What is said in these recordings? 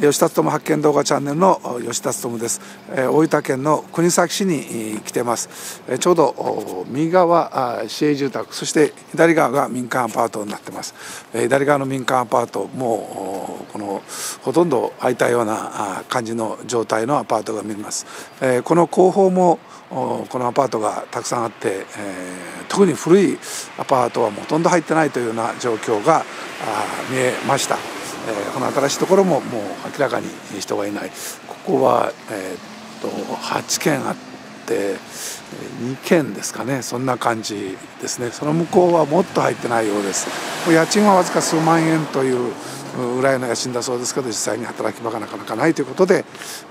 吉田智発見動画チャンネルの吉田智です、え、大分県の国東市に来てます、え、ちょうど右側市営住宅そして左側が民間アパートになってます、え、左側の民間アパートもこのほとんど空いたような感じの状態のアパートが見えます、え、この後方もこのアパートがたくさんあって、え、特に古いアパートはほとんど入ってないというような状況が見えました。えー、この新しいところももう明らかに人がいない。ここは、えー、っと8軒あって2軒ですかね。そんな感じですね。その向こうはもっと入ってないようです。家賃はわずか数万円というぐらいの家賃だそうですけど実際に働き場がなかなかないということで、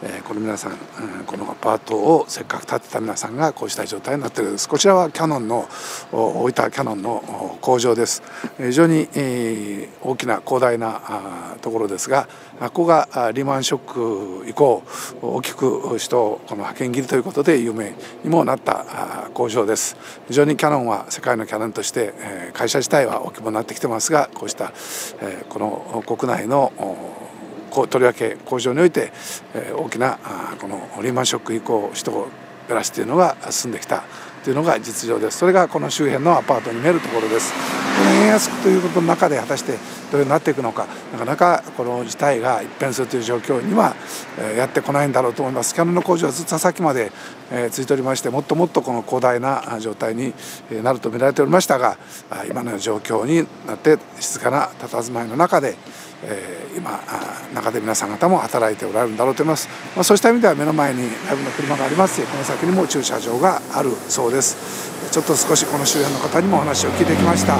えー、この皆さん、うん、このアパートをせっかく建てた皆さんがこうした状態になっている。ですこちらはキャノンの大分キャノンの工場です。非常に、えー、大きな広大なあところですがここがリーマンショック以降大きく人をこの派遣切りということで有名にもなった工場です。非常にキャノンは世界のキャノンとして、えー、会社自体は大規模になってきてますがこうした、えー、この国内のとりわけ工場において大きなこのリーマンショック以降人を減らすというのが進んできたというのが実情です。それがこの周辺のアパートに見えるところです。この円安ということの中で果たしてどういうになっていくのかなかなかこの事態が一変するという状況にはやってこないんだろうと思います。キャノンの工場はずっと先まで続いておりましてもっともっとこの広大な状態になると見られておりましたが今の状況になって静かな佇まいの中でえー、今中で皆さん方も働いておられるんだろうと思います、まあ、そうした意味では目の前にライブの車があります。しこの先にも駐車場があるそうです。ちょっと少しこの周辺の方にもお話を聞いてきました。